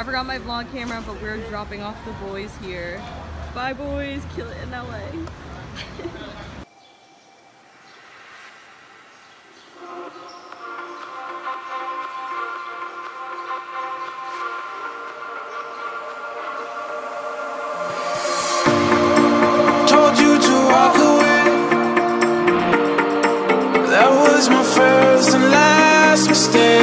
I forgot my vlog camera, but we're dropping off the boys here. Bye boys, kill it in LA. told you to walk away. That was my first and last mistake.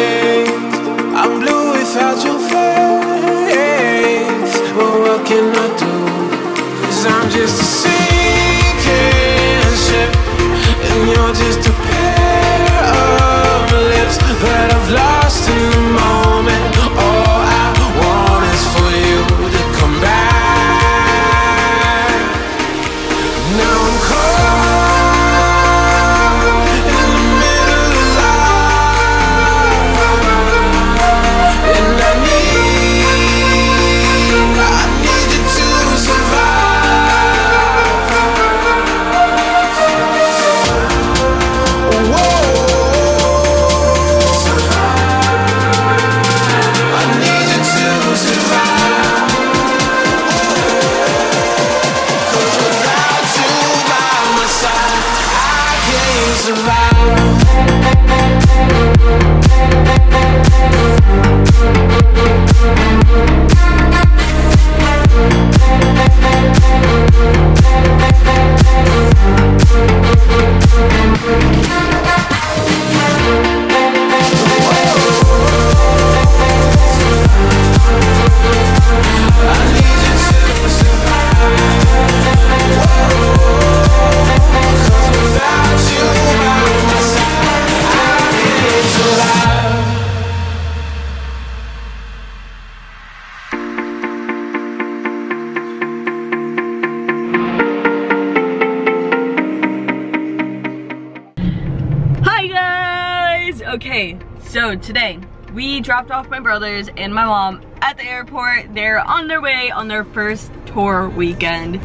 Okay, so today we dropped off my brothers and my mom at the airport. They're on their way on their first tour weekend.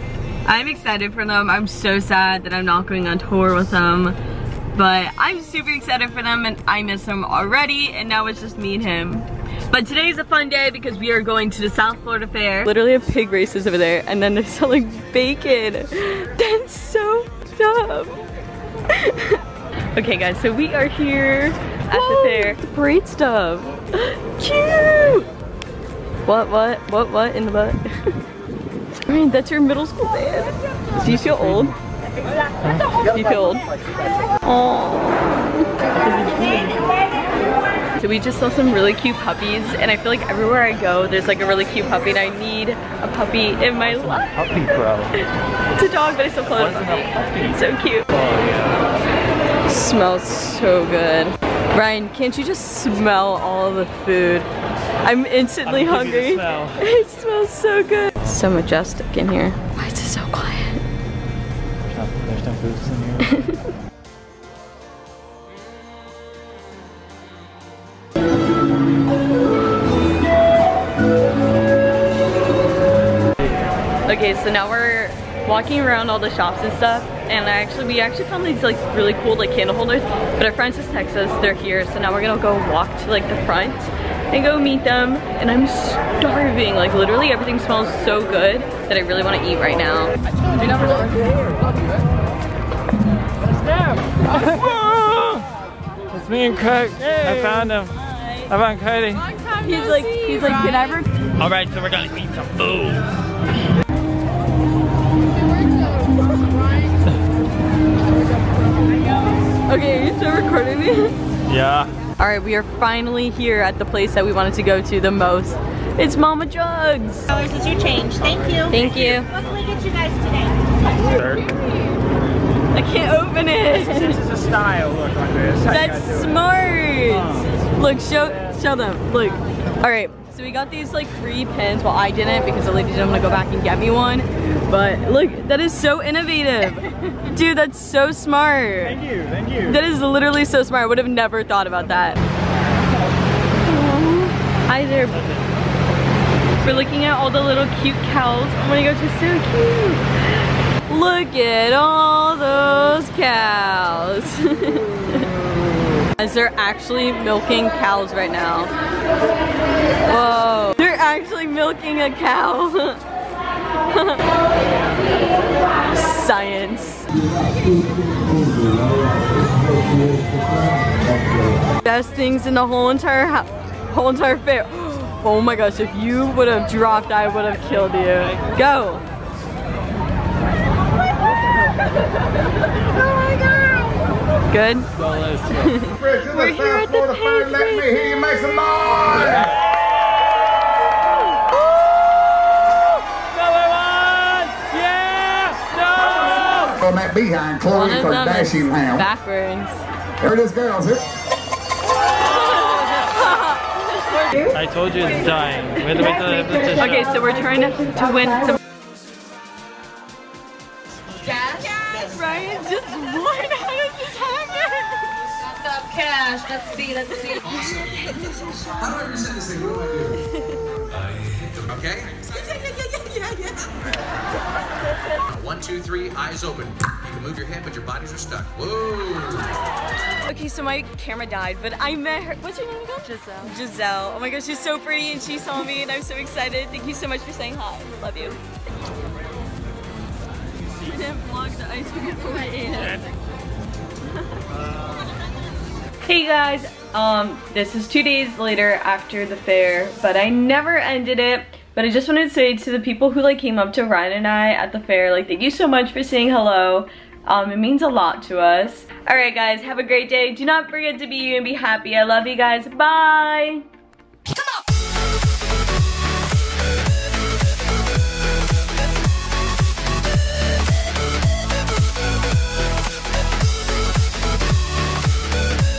I'm excited for them. I'm so sad that I'm not going on tour with them. But I'm super excited for them and I miss them already and now it's just me and him. But today is a fun day because we are going to the South Florida Fair. Literally have pig races over there and then they're selling bacon. That's so dumb. Okay guys, so we are here at the fair. Great stuff. Cute! What, what, what, what in the butt? I mean, that's your middle school band. Do you feel old? Do you feel old? Aww. So we just saw some really cute puppies and I feel like everywhere I go there's like a really cute puppy and I need a puppy in my life. Puppy bro. It's a dog but I still call it a puppy. It's so cute. Oh, Smells so good. Ryan, can't you just smell all the food? I'm instantly I'll give you the hungry. smell. It smells so good. So majestic in here. Why is it so quiet? There's no foods in here. Okay, so now we're walking around all the shops and stuff, and I actually we actually found these like really cool like candle holders. But our friends just text us they're here, so now we're gonna go walk to like the front and go meet them. And I'm starving. Like literally everything smells so good that I really want to eat right now. it's me and Craig. I found him. I found Cody. He's like he's like can I ever All right, so we're gonna eat some food. Yeah. All right, we are finally here at the place that we wanted to go to the most. It's Mama Jugs. dollars is your change. Thank you. Thank you. What can we get you guys today? Third. I can't open it. This is a style look like this. How you That's gotta do it. smart. Look, show show them. Look. All right. So we got these like free pins. Well, I didn't because the lady didn't want to go back and get me one. But look, that is so innovative. Dude, that's so smart. Thank you, thank you. That is literally so smart. I would have never thought about that. Hi there. We're looking at all the little cute cows. Oh my gosh, they're so cute. Look at all those cows. As they're actually milking cows right now. Whoa. They're actually milking a cow. Science. Best things in the whole entire whole entire fair. Oh my gosh, if you would have dropped, I would have killed you. Go. Good? We're here at the pavement. No! On that behind One Chloe of them is Kardashian now. backwards. There it is, girls. Here. I told you it's dying. Wait, Okay, so we're trying to, to win some cash. Ryan just won. How did this happen? Lots of cash. Let's see, let's see. How do I reset this thing? What do I do? Okay? One, two, three, eyes open. You can move your head, but your bodies are stuck. Whoa! Okay, so my camera died, but I met her. What's your name again? Giselle. Giselle. Oh my gosh, she's so pretty and she saw me and I'm so excited. Thank you so much for saying hi. Love you. I didn't vlog the ice cream before I ate it. Hey guys, um, this is two days later after the fair, but I never ended it. But I just wanted to say to the people who like came up to Ryan and I at the fair, like thank you so much for saying hello. Um, it means a lot to us. Alright guys, have a great day. Do not forget to be you and be happy. I love you guys. Bye!